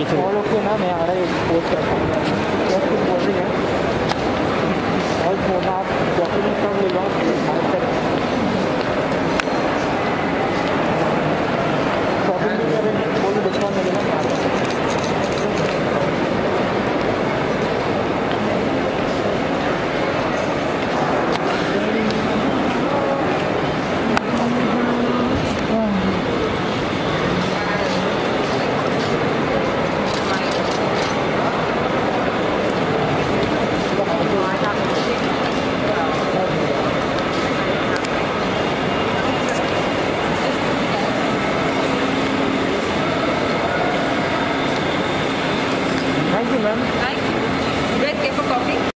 लोग ना मैं आ रहा है पोस्ट करता हूँ बोल रही है और them.